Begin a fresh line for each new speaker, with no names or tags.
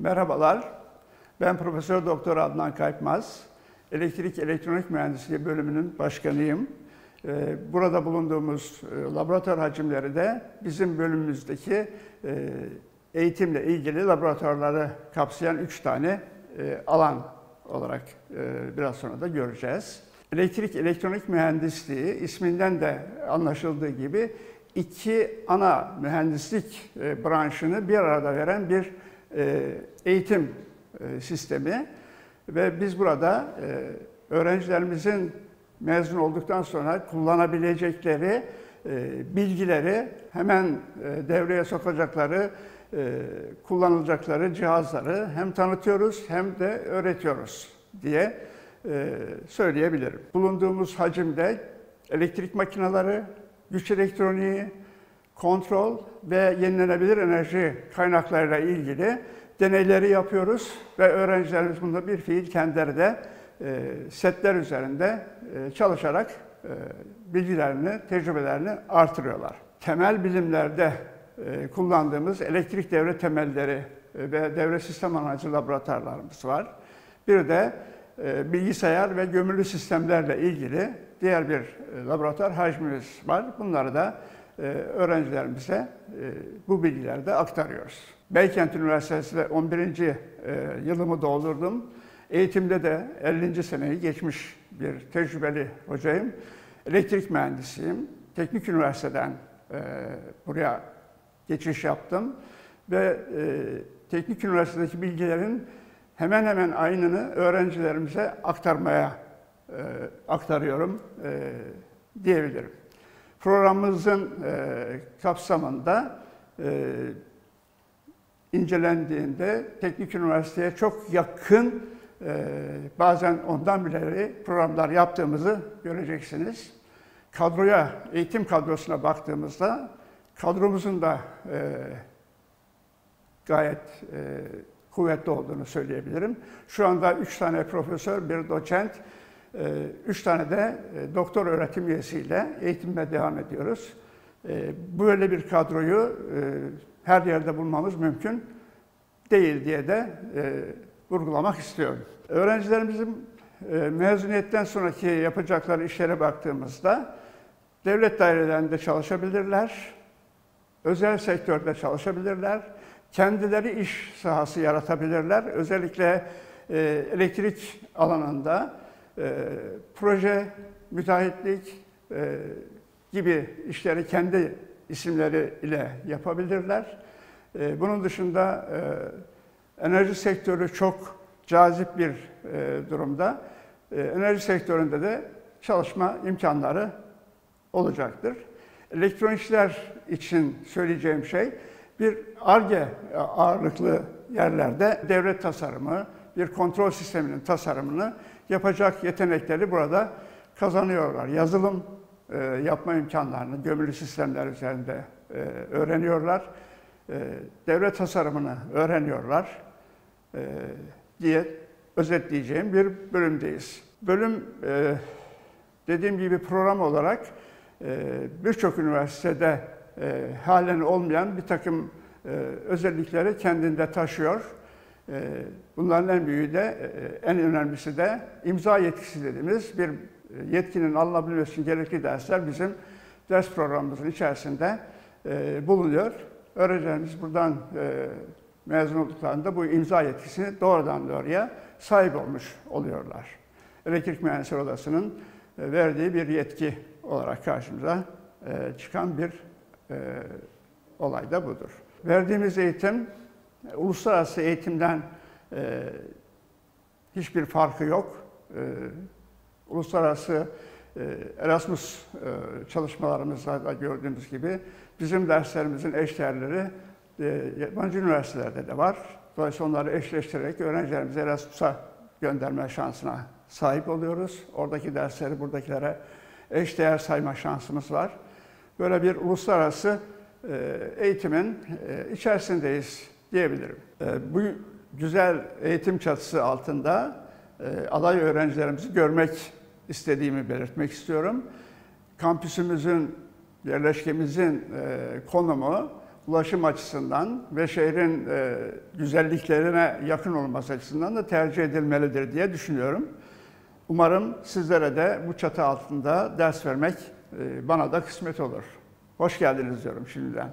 Merhabalar. Ben Profesör Doktor Adnan Kaypmaz. Elektrik Elektronik Mühendisliği bölümünün başkanıyım. Ee, burada bulunduğumuz e, laboratuvar hacimleri de bizim bölümümüzdeki e, eğitimle ilgili laboratuvarları kapsayan üç tane e, alan olarak biraz sonra da göreceğiz. Elektrik Elektronik Mühendisliği isminden de anlaşıldığı gibi iki ana mühendislik branşını bir arada veren bir eğitim sistemi ve biz burada öğrencilerimizin mezun olduktan sonra kullanabilecekleri bilgileri hemen devreye sokacakları kullanılacakları cihazları hem tanıtıyoruz hem de öğretiyoruz diye söyleyebilirim. Bulunduğumuz hacimde elektrik makineleri, güç elektroniği, kontrol ve yenilenebilir enerji kaynaklarıyla ilgili deneyleri yapıyoruz ve öğrencilerimiz bunda bir fiil kendileri de setler üzerinde çalışarak bilgilerini, tecrübelerini artırıyorlar. Temel bilimlerde kullandığımız elektrik devre temelleri ve devre sistem analizi laboratuvarlarımız var. Bir de bilgisayar ve gömülü sistemlerle ilgili diğer bir laboratuvar hacmimiz var. Bunları da öğrencilerimize bu bilgileri de aktarıyoruz. Beykent Üniversitesi'de 11. yılımı doldurdum. Eğitimde de 50. seneyi geçmiş bir tecrübeli hocayım. Elektrik mühendisiyim. Teknik Üniversiteden buraya geçiş yaptım ve Teknik Üniversitedeki bilgilerin hemen hemen aynını öğrencilerimize aktarmaya aktarıyorum diyebilirim. Programımızın kapsamında incelendiğinde teknik üniversiteye çok yakın bazen ondan bile programlar yaptığımızı göreceksiniz. Kadroya, eğitim kadrosuna baktığımızda kadromuzun da gayet kuvvetli olduğunu söyleyebilirim. Şu anda üç tane profesör, bir doçent, üç tane de doktor öğretim üyesiyle eğitimine devam ediyoruz. Böyle bir kadroyu her yerde bulmamız mümkün değil diye de vurgulamak istiyorum. Öğrencilerimizin mezuniyetten sonraki yapacakları işlere baktığımızda devlet dairelerinde çalışabilirler, özel sektörde çalışabilirler, kendileri iş sahası yaratabilirler. Özellikle elektrik alanında proje, müteahhitlik gibi işleri kendi isimleri ile yapabilirler. Bunun dışında enerji sektörü çok cazip bir durumda. Enerji sektöründe de çalışma imkanları olacaktır. Elektronikçiler için söyleyeceğim şey bir ARGE ağırlıklı yerlerde devlet tasarımı, bir kontrol sisteminin tasarımını yapacak yetenekleri burada kazanıyorlar. Yazılım yapma imkanlarını gömülü sistemler üzerinde öğreniyorlar. Devlet tasarımını öğreniyorlar diye özetleyeceğim bir bölümdeyiz. Bölüm dediğim gibi program olarak birçok üniversitede halen olmayan bir takım özellikleri kendinde taşıyor. Bunların en büyüğü de, en önemlisi de imza yetkisi dediğimiz bir yetkinin alınabilmesi gerekli dersler bizim ders programımızın içerisinde bulunuyor. Öğrencilerimiz buradan mezun olduklarında bu imza yetkisini doğrudan doğruya sahip olmuş oluyorlar. Elektrik Mühendisleri Odası'nın verdiği bir yetki olarak karşımıza çıkan bir olay da budur. Verdiğimiz eğitim, uluslararası eğitimden hiçbir farkı yok. Uluslararası Erasmus çalışmalarımızda da gördüğümüz gibi bizim derslerimizin eşdeğerleri yabancı üniversitelerde de var. Dolayısıyla onları eşleştirerek öğrencilerimizi Erasmus'a gönderme şansına sahip oluyoruz. Oradaki dersleri buradakilere eşdeğer sayma şansımız var. Böyle bir uluslararası eğitimin içerisindeyiz diyebilirim. Bu güzel eğitim çatısı altında aday öğrencilerimizi görmek istediğimi belirtmek istiyorum. Kampüsümüzün, yerleşkemizin konumu ulaşım açısından ve şehrin e, güzelliklerine yakın olması açısından da tercih edilmelidir diye düşünüyorum. Umarım sizlere de bu çatı altında ders vermek e, bana da kısmet olur. Hoş geldiniz diyorum şimdiden.